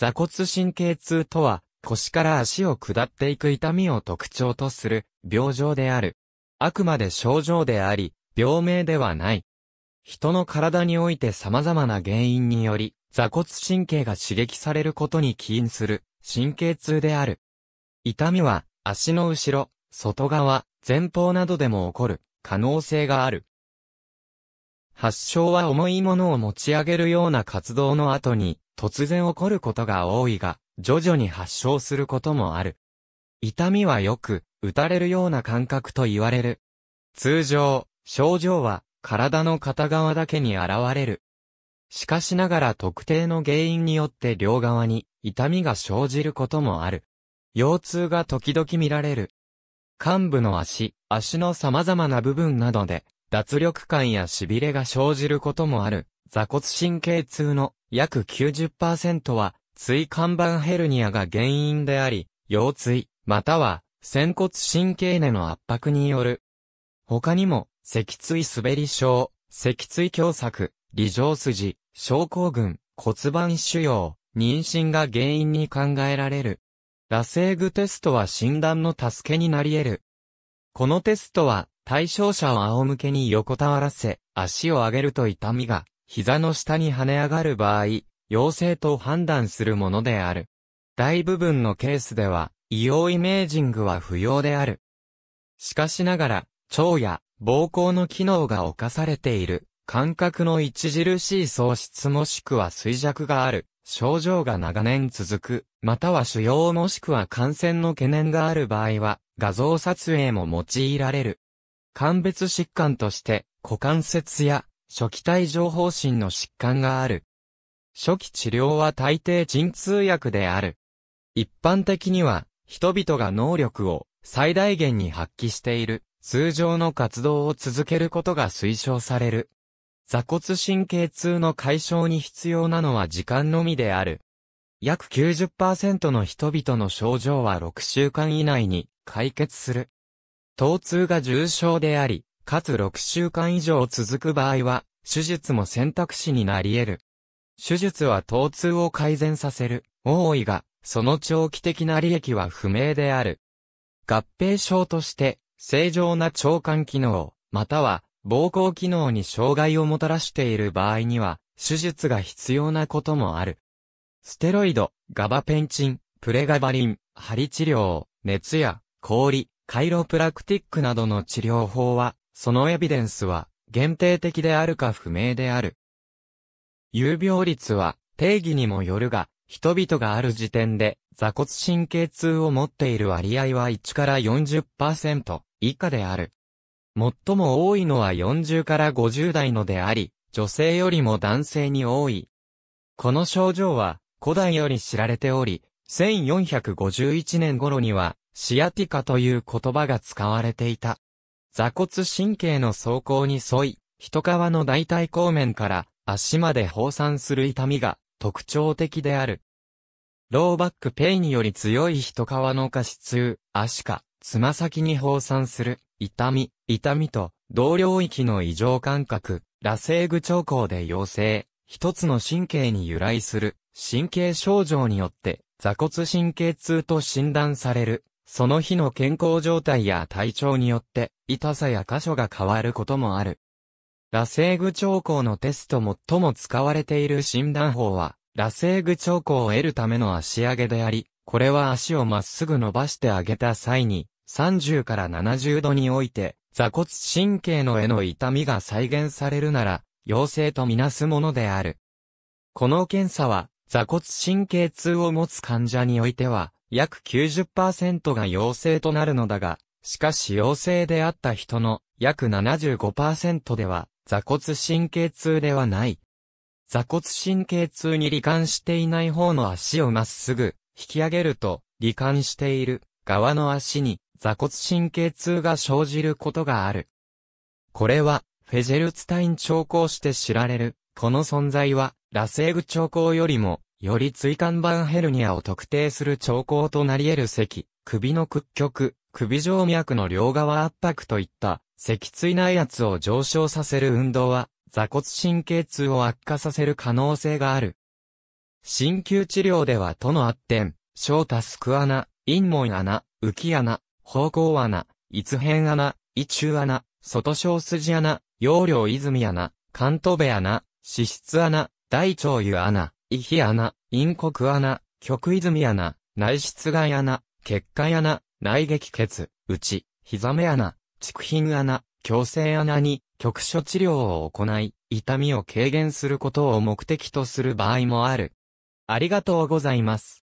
座骨神経痛とは、腰から足を下っていく痛みを特徴とする病状である。あくまで症状であり、病名ではない。人の体において様々な原因により、座骨神経が刺激されることに起因する神経痛である。痛みは足の後ろ、外側、前方などでも起こる可能性がある。発症は重いものを持ち上げるような活動の後に突然起こることが多いが、徐々に発症することもある。痛みはよく、打たれるような感覚と言われる。通常、症状は体の片側だけに現れる。しかしながら特定の原因によって両側に痛みが生じることもある。腰痛が時々見られる。幹部の足、足の様々な部分などで脱力感や痺れが生じることもある。座骨神経痛の約90%は椎間板ヘルニアが原因であり、腰椎、または仙骨神経根の圧迫による。他にも、脊椎滑り症、脊椎狭窄、離状筋、症候群、骨盤腫瘍、妊娠が原因に考えられる。ラセーグテストは診断の助けになり得る。このテストは、対象者を仰向けに横たわらせ、足を上げると痛みが、膝の下に跳ね上がる場合、陽性と判断するものである。大部分のケースでは、異様イメージングは不要である。しかしながら、腸や膀胱の機能が侵されている、感覚の著しい喪失もしくは衰弱がある、症状が長年続く、または腫瘍もしくは感染の懸念がある場合は、画像撮影も用いられる。鑑別疾患として、股関節や初期帯状疱疹の疾患がある。初期治療は大抵鎮痛薬である。一般的には、人々が能力を最大限に発揮している通常の活動を続けることが推奨される。座骨神経痛の解消に必要なのは時間のみである。約90%の人々の症状は6週間以内に解決する。疼痛が重症であり、かつ6週間以上続く場合は、手術も選択肢になり得る。手術は疼痛を改善させる、多いが、その長期的な利益は不明である。合併症として、正常な腸管機能、または膀胱機能に障害をもたらしている場合には、手術が必要なこともある。ステロイド、ガバペンチン、プレガバリン、針治療、熱や氷、カイロプラクティックなどの治療法は、そのエビデンスは限定的であるか不明である。有病率は定義にもよるが、人々がある時点で座骨神経痛を持っている割合は1から40%以下である。最も多いのは40から50代のであり、女性よりも男性に多い。この症状は古代より知られており、1451年頃にはシアティカという言葉が使われていた。座骨神経の走行に沿い、人皮の大腿後面から足まで放散する痛みが特徴的である。ローバックペイにより強い人皮の下肢痛、足か、つま先に放散する痛み、痛みと、同領域の異常感覚、螺旋具兆候で陽性、一つの神経に由来する、神経症状によって、座骨神経痛と診断される。その日の健康状態や体調によって、痛さや箇所が変わることもある。螺旋具兆候のテスト最も使われている診断法は、螺旋具兆候を得るための足上げであり、これは足をまっすぐ伸ばしてあげた際に、30から70度において、座骨神経のへの痛みが再現されるなら、陽性とみなすものである。この検査は、座骨神経痛を持つ患者においては、約90%が陽性となるのだが、しかし陽性であった人の約75%では、座骨神経痛ではない。座骨神経痛に罹患していない方の足をまっすぐ引き上げると、罹患している側の足に座骨神経痛が生じることがある。これは、フェジェルツタイン兆候して知られる。この存在は、ラセーグ兆候よりも、より椎間板ヘルニアを特定する兆候となり得る咳、首の屈曲、首静脈の両側圧迫といった、脊椎内圧を上昇させる運動は、座骨神経痛を悪化させる可能性がある。鍼灸治療ではとの圧点、小タスク穴、陰門穴、浮き穴、方向穴、逸変穴、胃中穴、外小筋穴、容量泉穴、関東部穴、脂質穴、大腸湯穴、胃皮穴、陰国穴、極泉穴、内室外穴、血管穴、内撃血、内、膝目穴、畜品穴、矯正穴に、局所治療を行い、痛みを軽減することを目的とする場合もある。ありがとうございます。